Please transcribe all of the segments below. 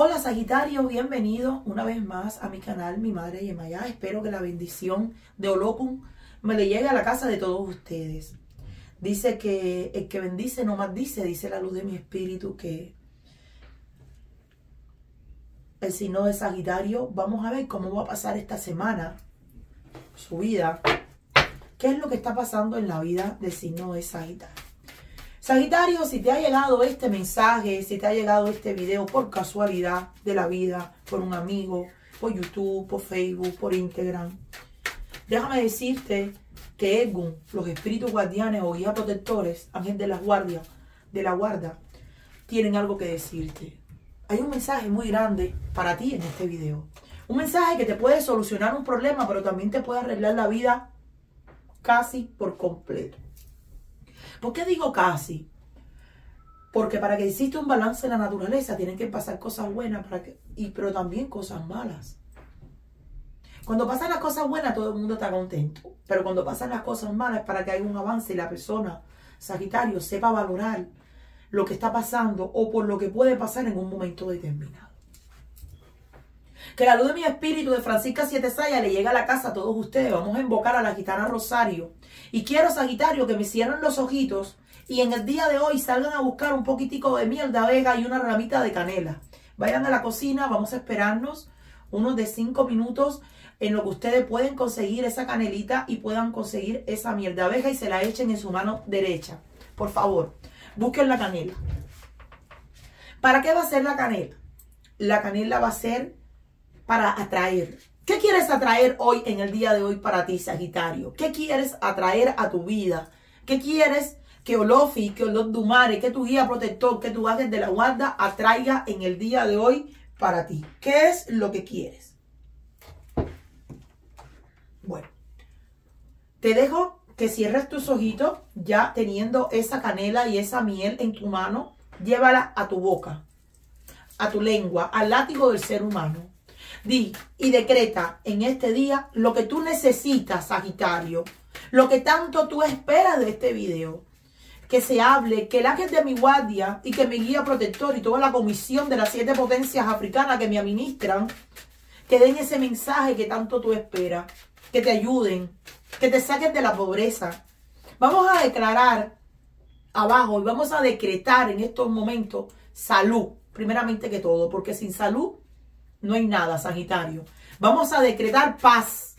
Hola Sagitario, bienvenido una vez más a mi canal Mi Madre Yemaya. Espero que la bendición de Olocum me le llegue a la casa de todos ustedes. Dice que el que bendice no más dice, dice la luz de mi espíritu que el signo de Sagitario, vamos a ver cómo va a pasar esta semana, su vida, qué es lo que está pasando en la vida del signo de Sagitario. Sagitario, si te ha llegado este mensaje, si te ha llegado este video por casualidad de la vida, por un amigo, por YouTube, por Facebook, por Instagram, déjame decirte que Egun, los espíritus guardianes o guías protectores, ángeles de la guardia, de la guarda, tienen algo que decirte. Hay un mensaje muy grande para ti en este video. Un mensaje que te puede solucionar un problema, pero también te puede arreglar la vida casi por completo. ¿Por qué digo casi? Porque para que exista un balance en la naturaleza tienen que pasar cosas buenas, para que, y, pero también cosas malas. Cuando pasan las cosas buenas todo el mundo está contento, pero cuando pasan las cosas malas para que haya un avance y la persona, Sagitario, sepa valorar lo que está pasando o por lo que puede pasar en un momento determinado. Que la luz de mi espíritu de Francisca Siete Saya le llegue a la casa a todos ustedes. Vamos a invocar a la gitana Rosario. Y quiero, Sagitario, que me cierren los ojitos y en el día de hoy salgan a buscar un poquitico de miel de abeja y una ramita de canela. Vayan a la cocina, vamos a esperarnos unos de cinco minutos en lo que ustedes pueden conseguir esa canelita y puedan conseguir esa miel de abeja y se la echen en su mano derecha. Por favor, busquen la canela. ¿Para qué va a ser la canela? La canela va a ser para atraer. ¿Qué quieres atraer hoy en el día de hoy para ti, Sagitario? ¿Qué quieres atraer a tu vida? ¿Qué quieres que Olofi, que Olodumare, que tu guía protector, que tu ángel de la guarda atraiga en el día de hoy para ti? ¿Qué es lo que quieres? Bueno, te dejo que cierres tus ojitos ya teniendo esa canela y esa miel en tu mano. Llévala a tu boca, a tu lengua, al látigo del ser humano Di y decreta en este día lo que tú necesitas, Sagitario. Lo que tanto tú esperas de este video. Que se hable, que el ángel de mi guardia y que mi guía protector y toda la comisión de las siete potencias africanas que me administran, que den ese mensaje que tanto tú esperas. Que te ayuden, que te saquen de la pobreza. Vamos a declarar abajo y vamos a decretar en estos momentos salud, primeramente que todo, porque sin salud no hay nada, Sagitario. Vamos a decretar paz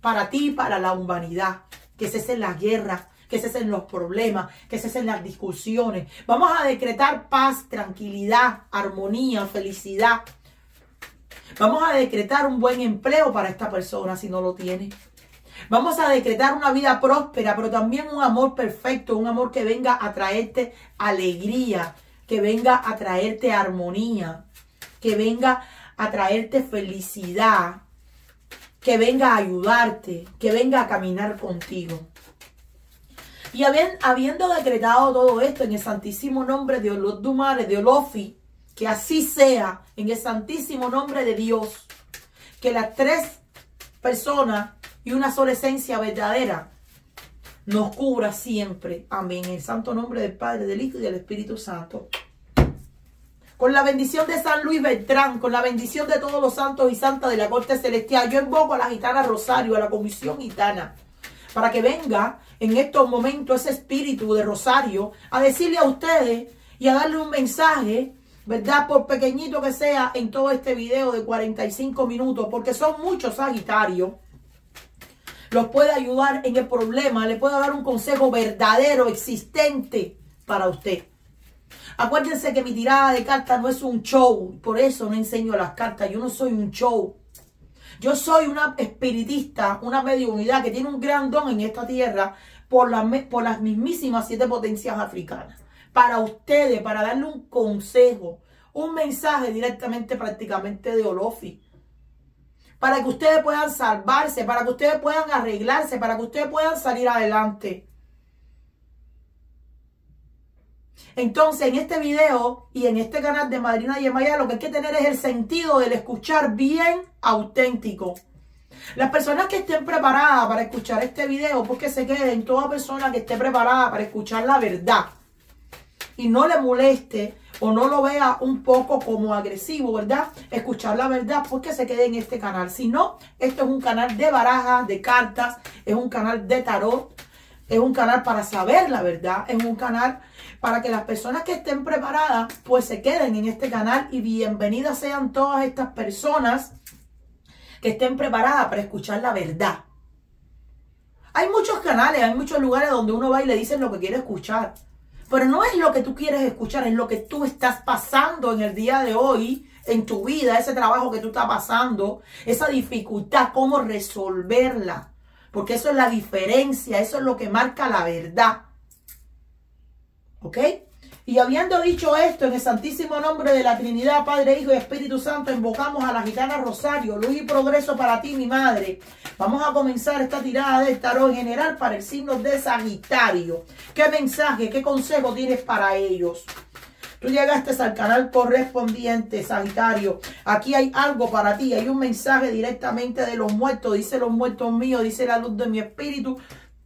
para ti para la humanidad. Que cesen las guerras, que cesen los problemas, que cesen las discusiones. Vamos a decretar paz, tranquilidad, armonía, felicidad. Vamos a decretar un buen empleo para esta persona si no lo tiene. Vamos a decretar una vida próspera, pero también un amor perfecto, un amor que venga a traerte alegría, que venga a traerte armonía, que venga a traerte felicidad, que venga a ayudarte, que venga a caminar contigo. Y habiendo decretado todo esto en el santísimo nombre de Olodumare, de Olofi, que así sea, en el santísimo nombre de Dios, que las tres personas y una sola esencia verdadera nos cubra siempre. Amén. En el santo nombre del Padre, del Hijo y del Espíritu Santo con la bendición de San Luis Beltrán, con la bendición de todos los santos y santas de la corte celestial. Yo invoco a la gitana Rosario, a la comisión gitana, para que venga en estos momentos ese espíritu de Rosario a decirle a ustedes y a darle un mensaje, ¿verdad? Por pequeñito que sea en todo este video de 45 minutos, porque son muchos Sagitarios. Los puede ayudar en el problema, le puede dar un consejo verdadero, existente para usted. Acuérdense que mi tirada de cartas no es un show, por eso no enseño las cartas, yo no soy un show. Yo soy una espiritista, una unidad que tiene un gran don en esta tierra por, por las mismísimas siete potencias africanas. Para ustedes, para darle un consejo, un mensaje directamente prácticamente de Olofi. Para que ustedes puedan salvarse, para que ustedes puedan arreglarse, para que ustedes puedan salir adelante. Entonces, en este video y en este canal de Madrina Yemaya, lo que hay que tener es el sentido del escuchar bien auténtico. Las personas que estén preparadas para escuchar este video, pues que se queden, toda persona que esté preparada para escuchar la verdad y no le moleste o no lo vea un poco como agresivo, ¿verdad? Escuchar la verdad, pues que se quede en este canal. Si no, esto es un canal de barajas, de cartas, es un canal de tarot, es un canal para saber la verdad, es un canal para que las personas que estén preparadas, pues se queden en este canal y bienvenidas sean todas estas personas que estén preparadas para escuchar la verdad. Hay muchos canales, hay muchos lugares donde uno va y le dicen lo que quiere escuchar. Pero no es lo que tú quieres escuchar, es lo que tú estás pasando en el día de hoy, en tu vida, ese trabajo que tú estás pasando, esa dificultad, cómo resolverla. Porque eso es la diferencia, eso es lo que marca la verdad. ¿Ok? Y habiendo dicho esto, en el santísimo nombre de la Trinidad, Padre, Hijo y Espíritu Santo, invocamos a la gitana Rosario, luz y progreso para ti, mi madre. Vamos a comenzar esta tirada de tarot en general para el signo de Sagitario. ¿Qué mensaje, qué consejo tienes para ellos? Tú llegaste al canal correspondiente, Sagitario. Aquí hay algo para ti. Hay un mensaje directamente de los muertos. Dice los muertos míos, dice la luz de mi espíritu.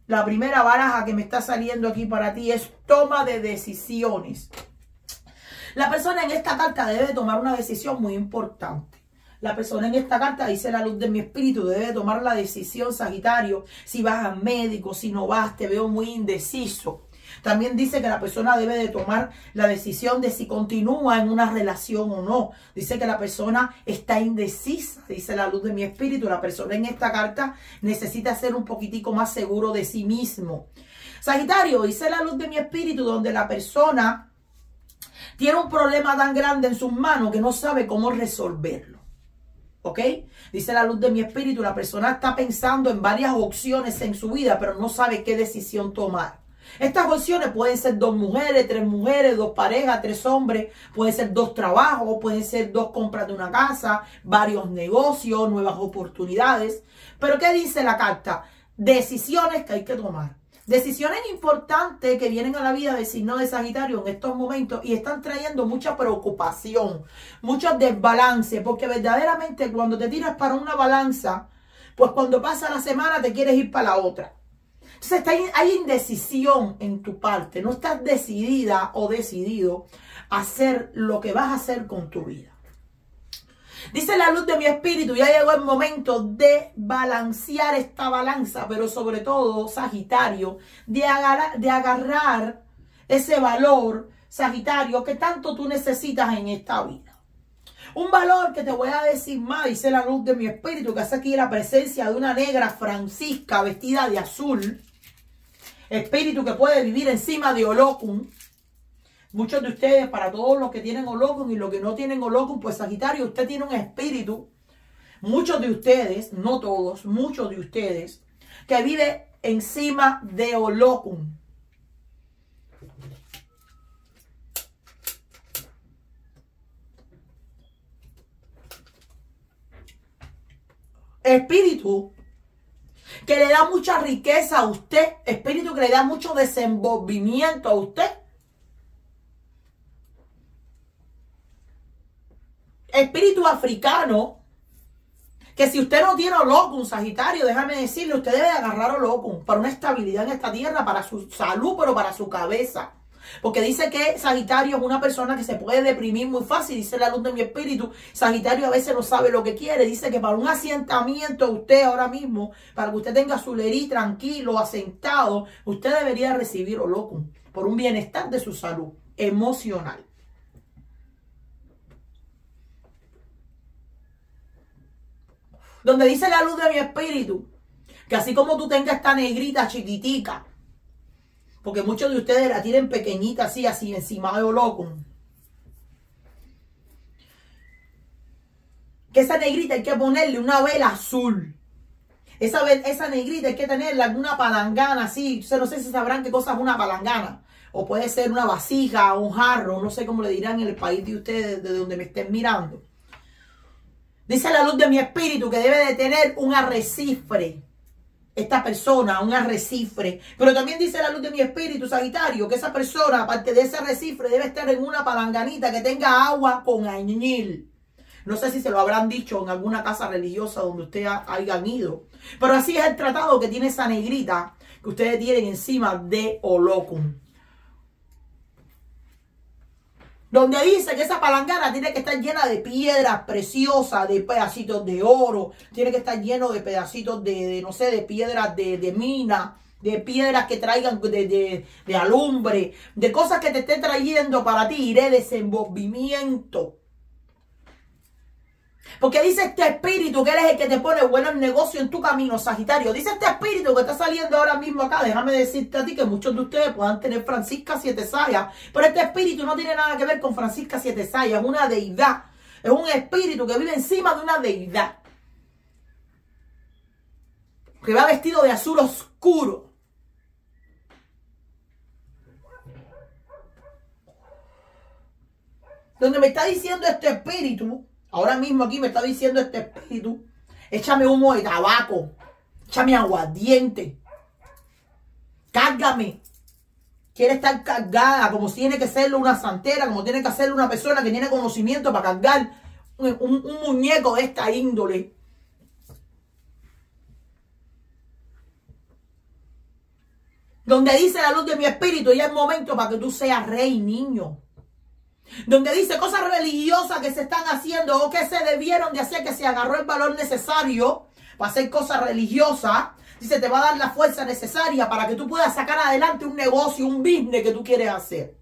La primera baraja que me está saliendo aquí para ti es toma de decisiones. La persona en esta carta debe tomar una decisión muy importante. La persona en esta carta dice la luz de mi espíritu, debe tomar la decisión, Sagitario, si vas al médico, si no vas, te veo muy indeciso. También dice que la persona debe de tomar la decisión de si continúa en una relación o no. Dice que la persona está indecisa, dice la luz de mi espíritu. La persona en esta carta necesita ser un poquitico más seguro de sí mismo. Sagitario, dice la luz de mi espíritu, donde la persona tiene un problema tan grande en sus manos que no sabe cómo resolverlo. ¿Ok? Dice la luz de mi espíritu, la persona está pensando en varias opciones en su vida, pero no sabe qué decisión tomar. Estas opciones pueden ser dos mujeres, tres mujeres, dos parejas, tres hombres, pueden ser dos trabajos, pueden ser dos compras de una casa, varios negocios, nuevas oportunidades. Pero ¿qué dice la carta? Decisiones que hay que tomar. Decisiones importantes que vienen a la vida del signo de Sagitario en estos momentos y están trayendo mucha preocupación, mucho desbalance, porque verdaderamente cuando te tiras para una balanza, pues cuando pasa la semana te quieres ir para la otra. Entonces hay indecisión en tu parte. No estás decidida o decidido a hacer lo que vas a hacer con tu vida. Dice la luz de mi espíritu, ya llegó el momento de balancear esta balanza, pero sobre todo, Sagitario, de agarrar, de agarrar ese valor, Sagitario, que tanto tú necesitas en esta vida. Un valor que te voy a decir más, dice la luz de mi espíritu, que hace aquí la presencia de una negra francisca vestida de azul, espíritu que puede vivir encima de Olocum. Muchos de ustedes, para todos los que tienen Olocum y los que no tienen Olocum, pues Sagitario, usted tiene un espíritu. Muchos de ustedes, no todos, muchos de ustedes, que vive encima de Olocum. Espíritu que le da mucha riqueza a usted, espíritu que le da mucho desenvolvimiento a usted. Espíritu africano, que si usted no tiene un Sagitario, déjame decirle, usted debe agarrar Olocum para una estabilidad en esta tierra, para su salud, pero para su cabeza. Porque dice que Sagitario es una persona que se puede deprimir muy fácil, dice la luz de mi espíritu. Sagitario a veces no sabe lo que quiere. Dice que para un asentamiento usted ahora mismo, para que usted tenga su lerí tranquilo, asentado, usted debería recibir loco por un bienestar de su salud emocional. Donde dice la luz de mi espíritu, que así como tú tengas esta negrita chiquitica, porque muchos de ustedes la tienen pequeñita así, así, encima de loco. Que esa negrita hay que ponerle una vela azul. Esa, esa negrita hay que tenerla en una palangana así. no sé si sabrán qué cosa es una palangana. O puede ser una vasija, un jarro, no sé cómo le dirán en el país de ustedes, de donde me estén mirando. Dice la luz de mi espíritu que debe de tener un arrecife esta persona un arrecife. Pero también dice la luz de mi espíritu, Sagitario, que esa persona, aparte de ese arrecife, debe estar en una palanganita que tenga agua con añil. No sé si se lo habrán dicho en alguna casa religiosa donde usted hayan ido. Pero así es el tratado que tiene esa negrita que ustedes tienen encima de Olocum. Donde dice que esa palangana tiene que estar llena de piedras preciosas, de pedacitos de oro, tiene que estar lleno de pedacitos de, no sé, de piedras de, de mina, de piedras que traigan de, de, alumbre, de cosas que te estén trayendo para ti, iré desenvolvimiento. Porque dice este espíritu que eres el que te pone buenos negocios en tu camino, Sagitario. Dice este espíritu que está saliendo ahora mismo acá. Déjame decirte a ti que muchos de ustedes puedan tener Francisca Siete Sayas. Pero este espíritu no tiene nada que ver con Francisca Siete Sayas. Es una deidad. Es un espíritu que vive encima de una deidad. Que va vestido de azul oscuro. Donde me está diciendo este espíritu Ahora mismo aquí me está diciendo este espíritu, échame humo de tabaco, échame aguardiente, cárgame. Quiere estar cargada como tiene que serlo una santera, como tiene que hacerlo una persona que tiene conocimiento para cargar un, un muñeco de esta índole. Donde dice la luz de mi espíritu, ya es momento para que tú seas rey, niño donde dice cosas religiosas que se están haciendo o que se debieron de hacer, que se agarró el valor necesario para hacer cosas religiosas. Dice, te va a dar la fuerza necesaria para que tú puedas sacar adelante un negocio, un business que tú quieres hacer.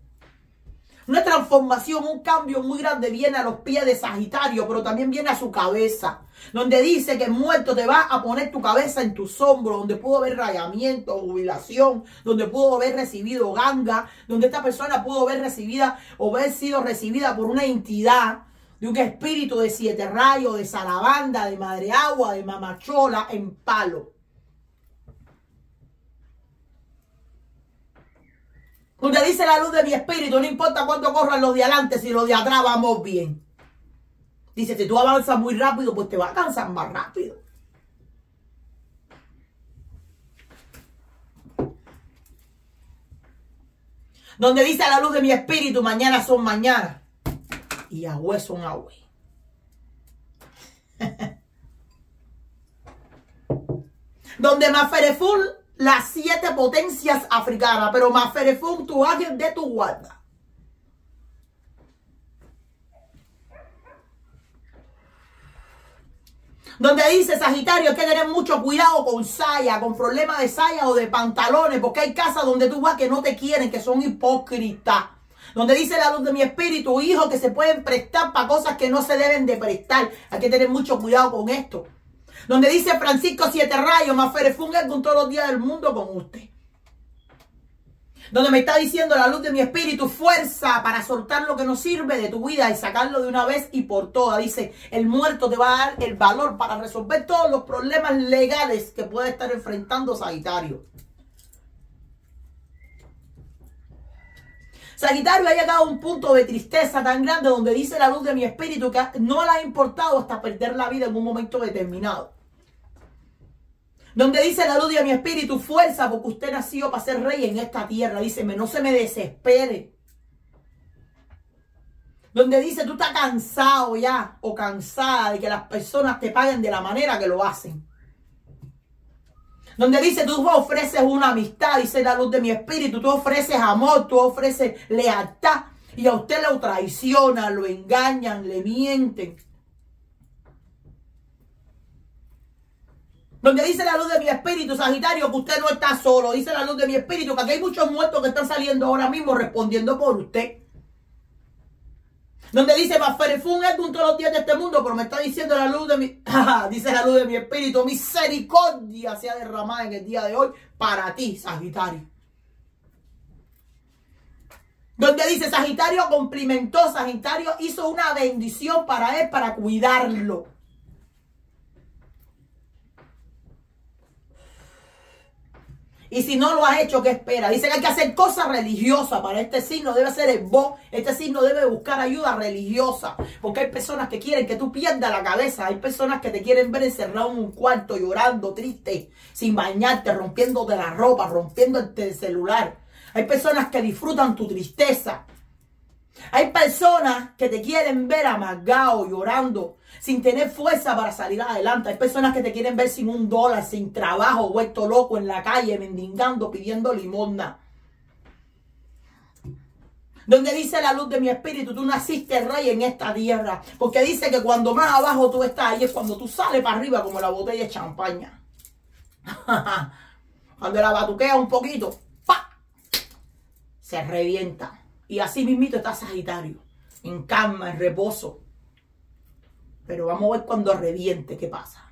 Una transformación, un cambio muy grande viene a los pies de Sagitario, pero también viene a su cabeza. Donde dice que muerto te va a poner tu cabeza en tus hombros, donde pudo haber rayamiento, jubilación, donde pudo haber recibido ganga, donde esta persona pudo haber recibida o haber sido recibida por una entidad de un espíritu de siete rayos, de salabanda, de madre agua, de mamachola en palo. Donde dice la luz de mi espíritu, no importa cuánto corran los de adelante, si los de atrás vamos bien. Dice, si tú avanzas muy rápido, pues te va a cansar más rápido. Donde dice la luz de mi espíritu, mañana son mañana. Y agüe son agüe. Donde Mafereful las siete potencias africanas, pero Maferefun, tu ángel de tu guarda. Donde dice Sagitario, hay que tener mucho cuidado con saya, con problemas de saya o de pantalones, porque hay casas donde tú vas que no te quieren, que son hipócritas. Donde dice la luz de mi espíritu, hijos que se pueden prestar para cosas que no se deben de prestar. Hay que tener mucho cuidado con esto donde dice Francisco Siete Rayos, más Ferefunga con todos los días del mundo con usted. Donde me está diciendo la luz de mi espíritu, fuerza para soltar lo que no sirve de tu vida y sacarlo de una vez y por todas. Dice, el muerto te va a dar el valor para resolver todos los problemas legales que puede estar enfrentando Sagitario. Sagitario ha llegado a un punto de tristeza tan grande donde dice la luz de mi espíritu que no le ha importado hasta perder la vida en un momento determinado. Donde dice la luz de mi espíritu, fuerza, porque usted nació para ser rey en esta tierra. Dice, no se me desespere. Donde dice, tú estás cansado ya o cansada de que las personas te paguen de la manera que lo hacen. Donde dice, tú ofreces una amistad, dice la luz de mi espíritu, tú ofreces amor, tú ofreces lealtad. Y a usted lo traiciona, lo engañan, le mienten. Donde dice la luz de mi espíritu, Sagitario, que usted no está solo. Dice la luz de mi espíritu, que aquí hay muchos muertos que están saliendo ahora mismo respondiendo por usted. Donde dice, Maferefun es todos los días de este mundo, pero me está diciendo la luz de mi, dice la luz de mi espíritu, misericordia sea derramada en el día de hoy para ti, Sagitario. Donde dice, Sagitario cumplimentó, Sagitario hizo una bendición para él, para cuidarlo. Y si no lo has hecho, ¿qué espera? Dice que hay que hacer cosas religiosas para este signo. Debe ser el vos. Este signo debe buscar ayuda religiosa. Porque hay personas que quieren que tú pierdas la cabeza. Hay personas que te quieren ver encerrado en un cuarto, llorando, triste, sin bañarte, rompiéndote la ropa, rompiéndote el celular. Hay personas que disfrutan tu tristeza. Hay personas que te quieren ver amargado, llorando, sin tener fuerza para salir adelante. Hay personas que te quieren ver sin un dólar, sin trabajo, vuelto loco en la calle, mendigando, pidiendo limosna. Donde dice la luz de mi espíritu, tú naciste rey en esta tierra. Porque dice que cuando más abajo tú estás, ahí es cuando tú sales para arriba como la botella de champaña. cuando la batuquea un poquito, ¡pa! Se revienta. Y así mismito está Sagitario. En calma, en reposo. Pero vamos a ver cuando reviente qué pasa.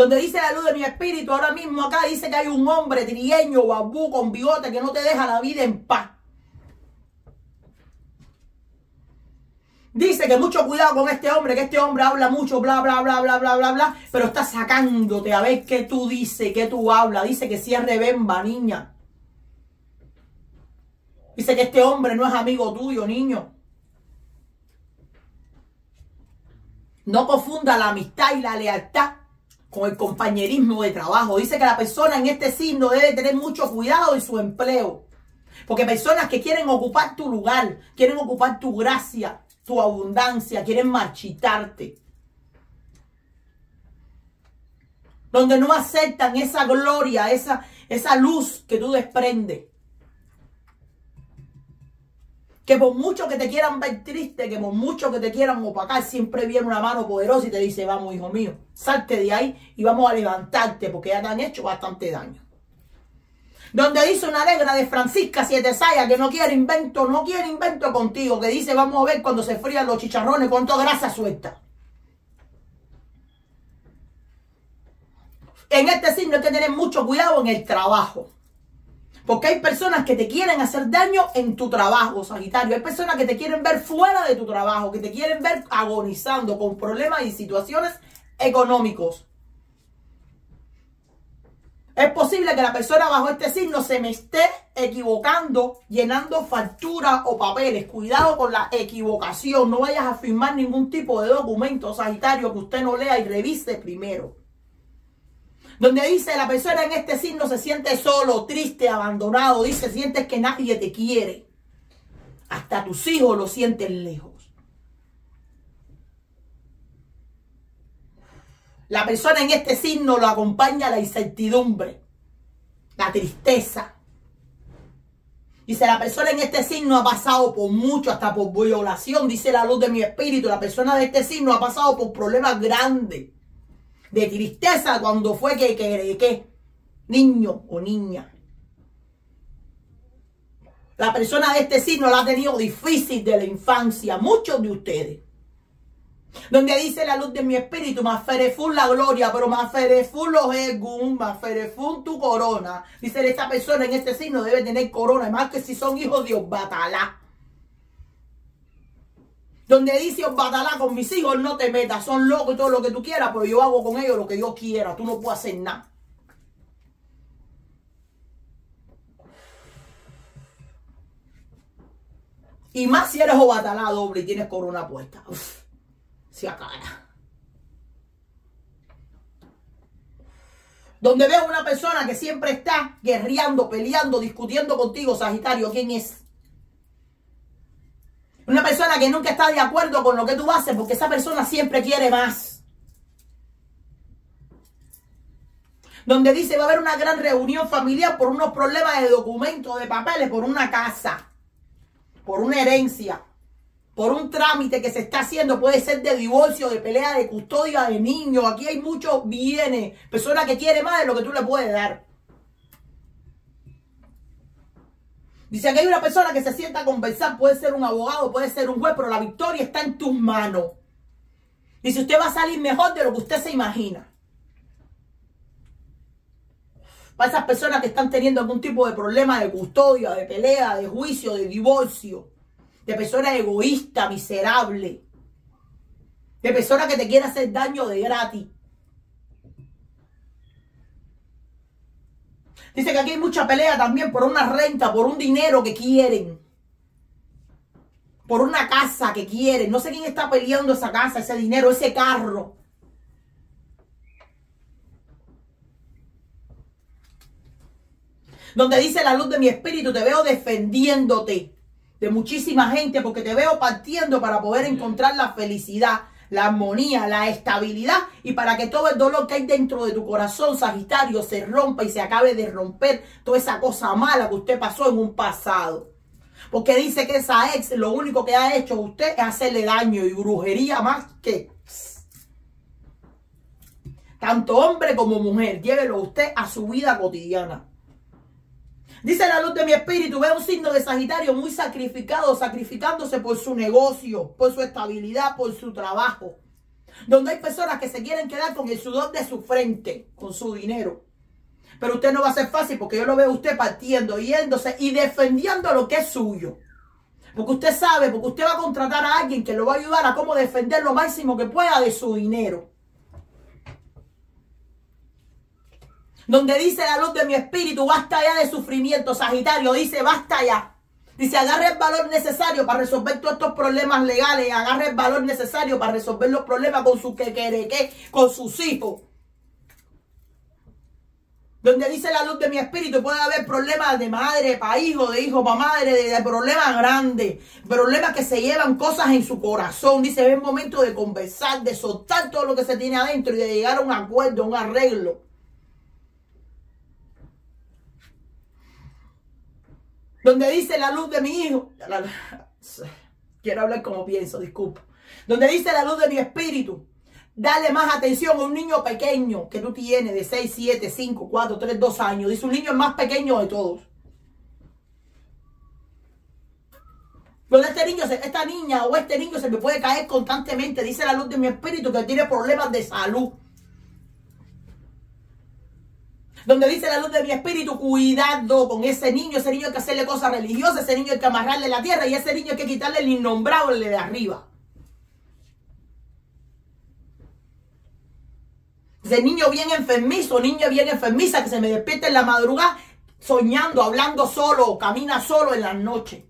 donde dice la luz de mi espíritu, ahora mismo acá dice que hay un hombre trigueño, babú, con bigote, que no te deja la vida en paz. Dice que mucho cuidado con este hombre, que este hombre habla mucho, bla, bla, bla, bla, bla, bla, bla, pero está sacándote a ver qué tú dices, qué tú hablas. Dice que cierre bemba, niña. Dice que este hombre no es amigo tuyo, niño. No confunda la amistad y la lealtad con el compañerismo de trabajo. Dice que la persona en este signo debe tener mucho cuidado en su empleo. Porque personas que quieren ocupar tu lugar, quieren ocupar tu gracia, tu abundancia, quieren marchitarte. Donde no aceptan esa gloria, esa, esa luz que tú desprendes. Que por mucho que te quieran ver triste, que por mucho que te quieran opacar, siempre viene una mano poderosa y te dice, vamos, hijo mío, salte de ahí y vamos a levantarte porque ya te han hecho bastante daño. Donde dice una negra de Francisca Siete Saya que no quiere invento, no quiere invento contigo, que dice, vamos a ver cuando se frían los chicharrones, cuánto grasa suelta. En este signo hay que tener mucho cuidado en el trabajo. Porque hay personas que te quieren hacer daño en tu trabajo, Sagitario. Hay personas que te quieren ver fuera de tu trabajo, que te quieren ver agonizando con problemas y situaciones económicos. Es posible que la persona bajo este signo se me esté equivocando, llenando facturas o papeles. Cuidado con la equivocación. No vayas a firmar ningún tipo de documento, Sagitario, que usted no lea y revise primero. Donde dice la persona en este signo se siente solo, triste, abandonado. Dice, sientes que nadie te quiere. Hasta tus hijos lo sienten lejos. La persona en este signo lo acompaña la incertidumbre, la tristeza. Dice, la persona en este signo ha pasado por mucho, hasta por violación, dice la luz de mi espíritu. La persona de este signo ha pasado por problemas grandes de tristeza cuando fue que, que, que niño o niña. La persona de este signo la ha tenido difícil de la infancia, muchos de ustedes. Donde dice la luz de mi espíritu, más ferefun la gloria, pero más ferefun los egum, más ferefun tu corona. Dice esta persona en este signo debe tener corona, más que si son hijos de Obatalá. Donde dice Batalá con mis hijos no te metas, son locos y todo lo que tú quieras, pero yo hago con ellos lo que yo quiera, tú no puedes hacer nada. Y más si eres Obatalá doble y tienes corona puesta. Uf, se acaba. Donde veo una persona que siempre está guerreando, peleando, discutiendo contigo, Sagitario, ¿quién es? Una persona que nunca está de acuerdo con lo que tú haces porque esa persona siempre quiere más. Donde dice va a haber una gran reunión familiar por unos problemas de documentos, de papeles, por una casa, por una herencia, por un trámite que se está haciendo, puede ser de divorcio, de pelea, de custodia de niños. Aquí hay muchos bienes, personas que quiere más de lo que tú le puedes dar. Dice que hay una persona que se sienta a conversar, puede ser un abogado, puede ser un juez, pero la victoria está en tus manos. Dice, usted va a salir mejor de lo que usted se imagina. Para esas personas que están teniendo algún tipo de problema de custodia, de pelea, de juicio, de divorcio, de personas egoístas, miserables, de personas que te quieren hacer daño de gratis. Dice que aquí hay mucha pelea también por una renta, por un dinero que quieren. Por una casa que quieren. No sé quién está peleando esa casa, ese dinero, ese carro. Donde dice la luz de mi espíritu, te veo defendiéndote de muchísima gente porque te veo partiendo para poder encontrar la felicidad, la armonía, la estabilidad y para que todo el dolor que hay dentro de tu corazón, Sagitario, se rompa y se acabe de romper toda esa cosa mala que usted pasó en un pasado. Porque dice que esa ex lo único que ha hecho usted es hacerle daño y brujería más que tanto hombre como mujer. Llévelo usted a su vida cotidiana. Dice la luz de mi espíritu, veo un signo de Sagitario muy sacrificado, sacrificándose por su negocio, por su estabilidad, por su trabajo. Donde hay personas que se quieren quedar con el sudor de su frente, con su dinero. Pero usted no va a ser fácil porque yo lo veo usted partiendo, yéndose y defendiendo lo que es suyo. Porque usted sabe, porque usted va a contratar a alguien que lo va a ayudar a cómo defender lo máximo que pueda de su dinero. Donde dice la luz de mi espíritu, basta ya de sufrimiento. Sagitario dice, basta ya. Dice, agarre el valor necesario para resolver todos estos problemas legales. Agarre el valor necesario para resolver los problemas con su que con sus hijos. Donde dice la luz de mi espíritu, puede haber problemas de madre para hijo, de hijo para madre, de, problemas grandes, problemas que se llevan cosas en su corazón. Dice, es momento de conversar, de soltar todo lo que se tiene adentro y de llegar a un acuerdo, a un arreglo. Donde dice la luz de mi hijo. Quiero hablar como pienso, disculpa. Donde dice la luz de mi espíritu. Dale más atención a un niño pequeño que tú tienes de 6, 7, 5, 4, 3, 2 años. Dice un niño el más pequeño de todos. Donde este niño, esta niña o este niño se me puede caer constantemente. Dice la luz de mi espíritu que tiene problemas de salud. Donde dice la luz de mi espíritu, cuidado con ese niño. Ese niño hay que hacerle cosas religiosas. Ese niño hay que amarrarle la tierra. Y ese niño hay que quitarle el innombrable de arriba. Ese niño bien enfermizo, niña bien enfermiza que se me despierta en la madrugada soñando, hablando solo, camina solo en la noche.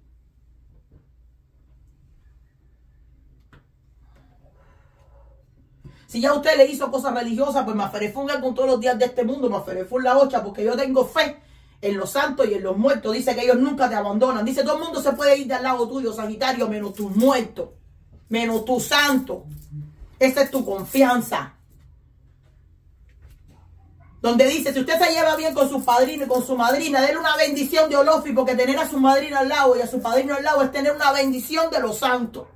Si ya usted le hizo cosas religiosas, pues me aferefunga con todos los días de este mundo, me aferefun la ocha, porque yo tengo fe en los santos y en los muertos. Dice que ellos nunca te abandonan. Dice, todo el mundo se puede ir del lado tuyo, Sagitario, menos tus muertos, menos tu santo. Esa es tu confianza. Donde dice, si usted se lleva bien con su padrino y con su madrina, déle una bendición de Olofi, porque tener a su madrina al lado y a su padrino al lado es tener una bendición de los santos.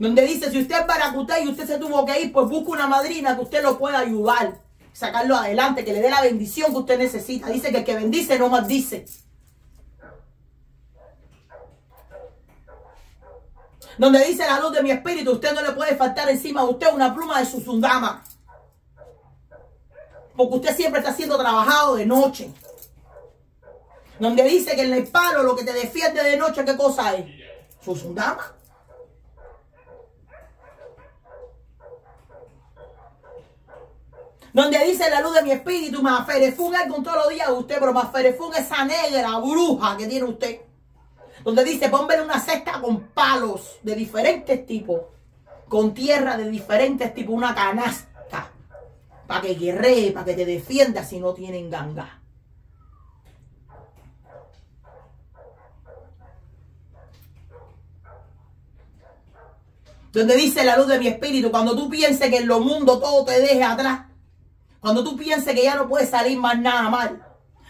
Donde dice, si usted es baracutá y usted se tuvo que ir, pues busque una madrina que usted lo pueda ayudar. Sacarlo adelante, que le dé la bendición que usted necesita. Dice que el que bendice no más dice. Donde dice la luz de mi espíritu, usted no le puede faltar encima a usted una pluma de su sundama. Porque usted siempre está siendo trabajado de noche. Donde dice que en el palo lo que te defiende de noche, ¿qué cosa es? Su sundama. Donde dice la luz de mi espíritu, Maferefun con todos los días de usted, pero Maferefun esa negra bruja que tiene usted. Donde dice, ponme una cesta con palos de diferentes tipos, con tierra de diferentes tipos, una canasta, para que guerree, para que te defienda si no tienen ganga. Donde dice la luz de mi espíritu, cuando tú pienses que en lo mundo todo te deje atrás, cuando tú pienses que ya no puede salir más nada mal.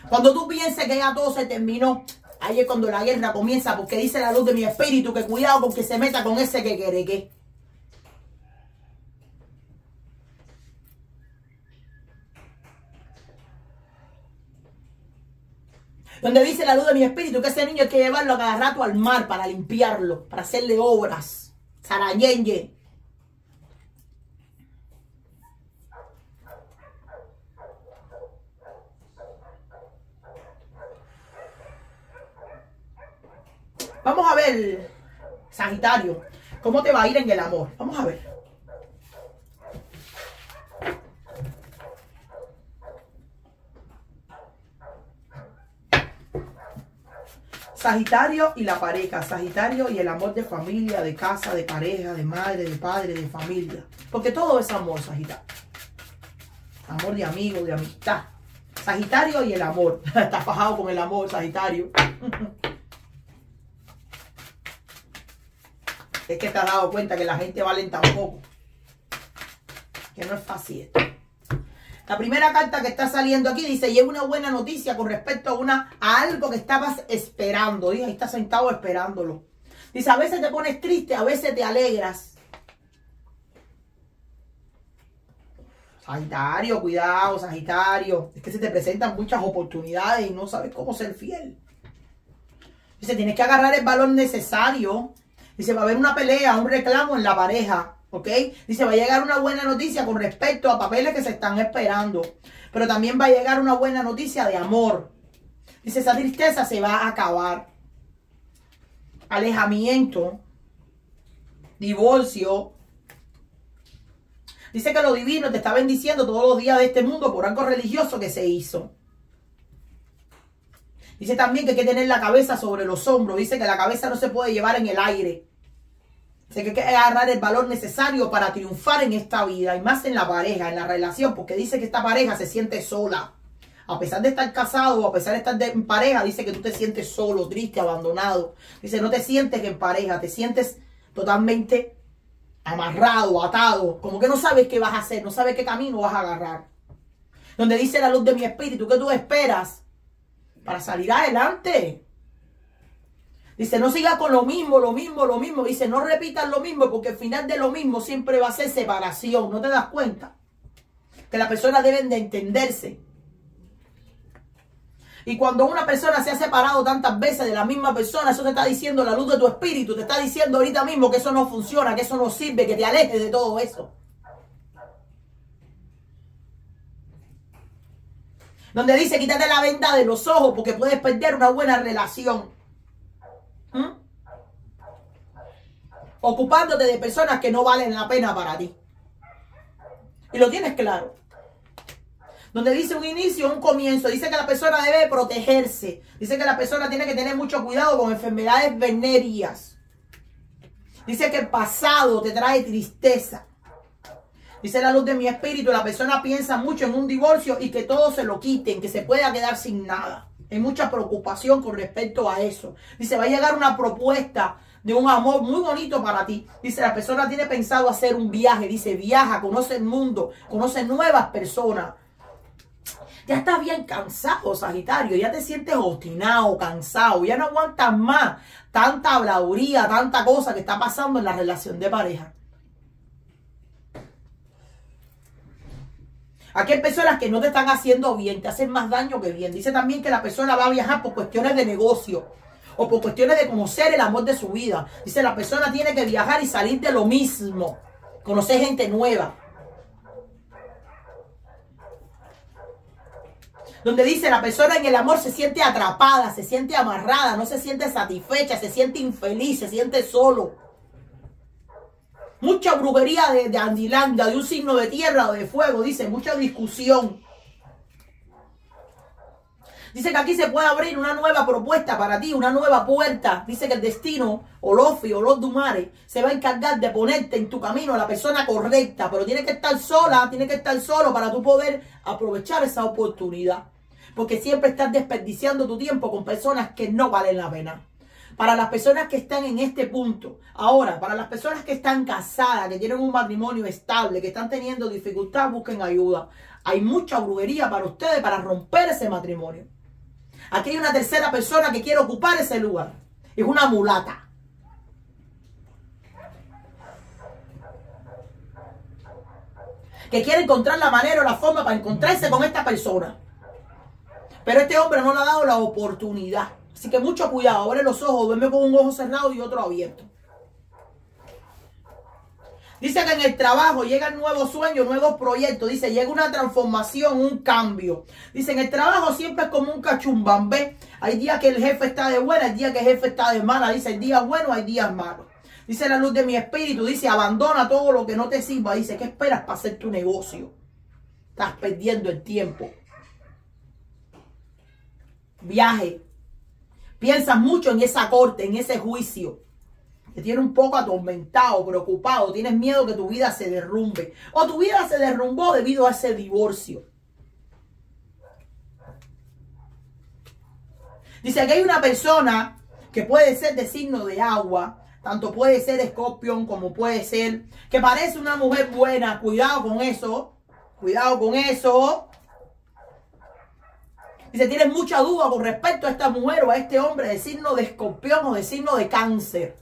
Cuando tú pienses que ya todo se terminó. Ahí es cuando la guerra comienza. Porque dice la luz de mi espíritu que cuidado con que se meta con ese que quiere que. Donde dice la luz de mi espíritu que ese niño hay que llevarlo a cada rato al mar para limpiarlo, para hacerle obras. Sarayenye. Sagitario, cómo te va a ir en el amor. Vamos a ver. Sagitario y la pareja, Sagitario y el amor de familia, de casa, de pareja, de madre, de padre, de familia. Porque todo es amor, Sagitario. Amor de amigo, de amistad. Sagitario y el amor. Está fajado con el amor, Sagitario. Es que te has dado cuenta que la gente va lenta un poco. Que no es fácil esto. La primera carta que está saliendo aquí dice, lleva una buena noticia con respecto a, una, a algo que estabas esperando. Dice, ahí está sentado esperándolo. Dice, a veces te pones triste, a veces te alegras. Sagitario, cuidado, Sagitario. Es que se te presentan muchas oportunidades y no sabes cómo ser fiel. Dice, tienes que agarrar el valor necesario. Dice, va a haber una pelea, un reclamo en la pareja. ¿Ok? Dice, va a llegar una buena noticia con respecto a papeles que se están esperando. Pero también va a llegar una buena noticia de amor. Dice, esa tristeza se va a acabar. Alejamiento. Divorcio. Dice que lo divino te está bendiciendo todos los días de este mundo por algo religioso que se hizo. Dice también que hay que tener la cabeza sobre los hombros. Dice que la cabeza no se puede llevar en el aire. Dice que hay que agarrar el valor necesario para triunfar en esta vida y más en la pareja, en la relación, porque dice que esta pareja se siente sola. A pesar de estar casado o a pesar de estar en pareja, dice que tú te sientes solo, triste, abandonado. Dice, no te sientes en pareja, te sientes totalmente amarrado, atado, como que no sabes qué vas a hacer, no sabes qué camino vas a agarrar. Donde dice la luz de mi espíritu, ¿qué tú esperas para salir adelante? Dice, no sigas con lo mismo, lo mismo, lo mismo. Dice, no repitas lo mismo porque al final de lo mismo siempre va a ser separación. ¿No te das cuenta? Que las personas deben de entenderse. Y cuando una persona se ha separado tantas veces de la misma persona, eso te está diciendo la luz de tu espíritu, te está diciendo ahorita mismo que eso no funciona, que eso no sirve, que te alejes de todo eso. Donde dice, quítate la venda de los ojos porque puedes perder una buena relación. Ocupándote de personas que no valen la pena para ti. Y lo tienes claro donde dice un inicio, un comienzo. Dice que la persona debe protegerse. Dice que la persona tiene que tener mucho cuidado con enfermedades venéreas. Dice que el pasado te trae tristeza. Dice la luz de mi espíritu, la persona piensa mucho en un divorcio y que todo se lo quiten, que se pueda quedar sin nada. Hay mucha preocupación con respecto a eso. Dice, va a llegar una propuesta de un amor muy bonito para ti. Dice, la persona tiene pensado hacer un viaje. Dice, viaja, conoce el mundo, conoce nuevas personas. Ya estás bien cansado, Sagitario. Ya te sientes obstinado, cansado. Ya no aguantas más tanta habladuría, tanta cosa que está pasando en la relación de pareja. Aquí hay personas que no te están haciendo bien, te hacen más daño que bien. Dice también que la persona va a viajar por cuestiones de negocio o por cuestiones de conocer el amor de su vida. Dice, la persona tiene que viajar y salir de lo mismo, conocer gente nueva. donde dice la persona en el amor se siente atrapada, se siente amarrada, no se siente satisfecha, se siente infeliz, se siente solo. Mucha brujería de, de Andilanda, de un signo de tierra o de fuego, dice, mucha discusión. Dice que aquí se puede abrir una nueva propuesta para ti, una nueva puerta. Dice que el destino, Olofi o los Dumare, se va a encargar de ponerte en tu camino a la persona correcta. Pero tiene que estar sola, tiene que estar solo para tú poder aprovechar esa oportunidad. Porque siempre estás desperdiciando tu tiempo con personas que no valen la pena. Para las personas que están en este punto. Ahora, para las personas que están casadas, que tienen un matrimonio estable, que están teniendo dificultad, busquen ayuda. Hay mucha brujería para ustedes para romper ese matrimonio. Aquí hay una tercera persona que quiere ocupar ese lugar. Es una mulata. Que quiere encontrar la manera o la forma para encontrarse con esta persona. Pero este hombre no le ha dado la oportunidad. Así que mucho cuidado. Abre los ojos. Duerme con un ojo cerrado y otro abierto. Dice que en el trabajo llegan nuevos sueños, nuevos proyectos. Dice, llega una transformación, un cambio. Dice, en el trabajo siempre es como un cachumbambé. Hay días que el jefe está de buena, hay días que el jefe está de mala. Dice, hay días buenos, hay días malos. Dice la luz de mi espíritu. Dice, abandona todo lo que no te sirva. Dice, ¿qué esperas para hacer tu negocio? Estás perdiendo el tiempo. Viaje. Piensa mucho en esa corte, en ese juicio te tiene un poco atormentado, preocupado, tienes miedo que tu vida se derrumbe. O tu vida se derrumbó debido a ese divorcio. Dice que hay una persona que puede ser de signo de agua, Tanto puede ser Scorpion como puede ser que parece una mujer buena. Cuidado con eso. Cuidado con eso. Dice, tienes mucha duda con respecto a esta mujer o a este hombre de signo de escorpión o de signo de cáncer.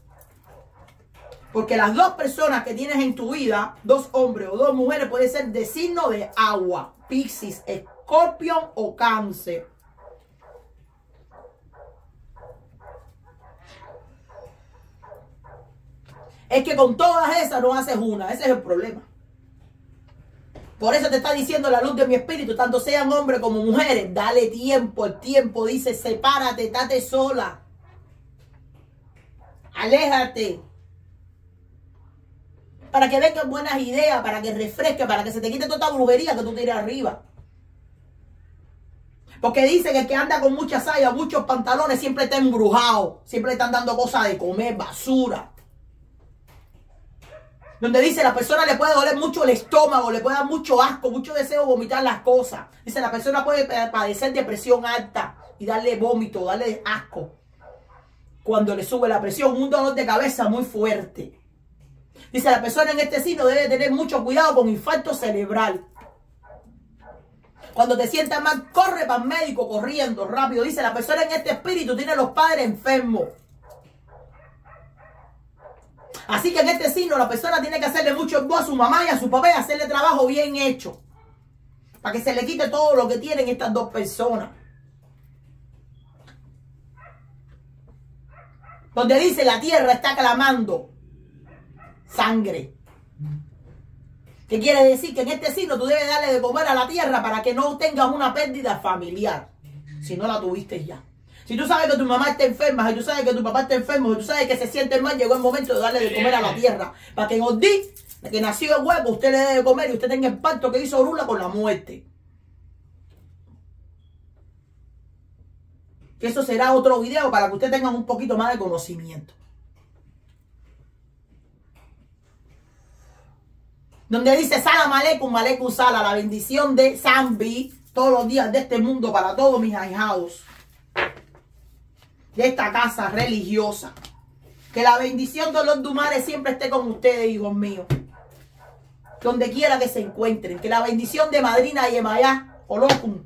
Porque las dos personas que tienes en tu vida, dos hombres o dos mujeres, pueden ser de signo de agua, Piscis, escorpión o cáncer. Es que con todas esas no haces una, ese es el problema. Por eso te está diciendo la luz de mi espíritu, tanto sean hombres como mujeres, dale tiempo, el tiempo dice, sepárate, date sola. Aléjate. Para que vengan buenas ideas, para que refresque, para que se te quite toda esta brujería que tú tienes arriba. Porque dice que el que anda con muchas sayas, muchos pantalones, siempre está embrujado. Siempre están dando cosas de comer, basura donde dice la persona le puede doler mucho el estómago, le puede dar mucho asco, mucho deseo de vomitar las cosas. Dice la persona puede padecer depresión alta y darle vómito, darle asco. Cuando le sube la presión, un dolor de cabeza muy fuerte. Dice la persona en este signo debe tener mucho cuidado con infarto cerebral. Cuando te sientas mal, corre para el médico corriendo rápido. Dice la persona en este espíritu tiene los padres enfermos. Así que en este signo la persona tiene que hacerle mucho a su mamá y a su papá y hacerle trabajo bien hecho. Para que se le quite todo lo que tienen estas dos personas. Donde dice la tierra está clamando sangre. ¿Qué quiere decir? Que en este signo tú debes darle de comer a la tierra para que no tengas una pérdida familiar. Si no la tuviste ya. Si tú sabes que tu mamá está enferma, si tú sabes que tu papá está enfermo, si tú sabes que se siente mal, llegó el momento de darle de comer a la tierra. Para que en Odí, que nació el huevo, usted le dé de comer y usted tenga el pacto que hizo Orula con la muerte. Que eso será otro video para que usted tenga un poquito más de conocimiento. Donde dice Salam Aleikum, Aleikum Sala, la bendición de Zambi todos los días de este mundo para todos mis ahijados de esta casa religiosa. Que la bendición de los Dumares siempre esté con ustedes, hijos míos. Donde quiera que se encuentren. Que la bendición de Madrina y Olocum,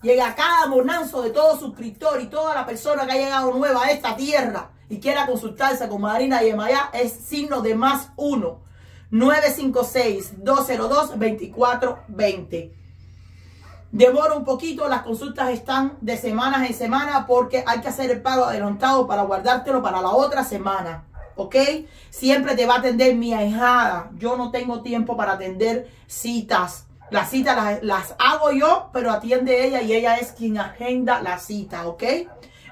llegue a cada monanzo de todo suscriptor y toda la persona que ha llegado nueva a esta tierra y quiera consultarse con Madrina y Emayá, es signo de más uno. 956-202-2420. Demora un poquito, las consultas están de semanas en semana porque hay que hacer el pago adelantado para guardártelo para la otra semana. ¿Ok? Siempre te va a atender mi ahijada. Yo no tengo tiempo para atender citas. Las citas las, las hago yo, pero atiende ella y ella es quien agenda la cita. ¿Ok?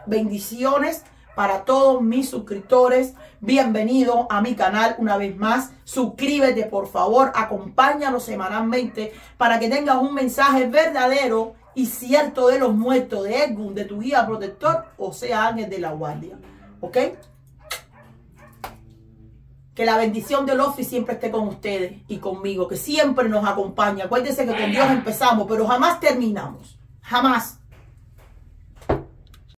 Bendiciones para todos mis suscriptores. Bienvenido a mi canal una vez más. Suscríbete por favor, acompáñanos semanalmente para que tengas un mensaje verdadero y cierto de los muertos de Edgun, de tu guía protector, o sea, Ángel de la Guardia. ¿Ok? Que la bendición del Office siempre esté con ustedes y conmigo, que siempre nos acompaña. Acuérdense que con Dios empezamos, pero jamás terminamos. Jamás.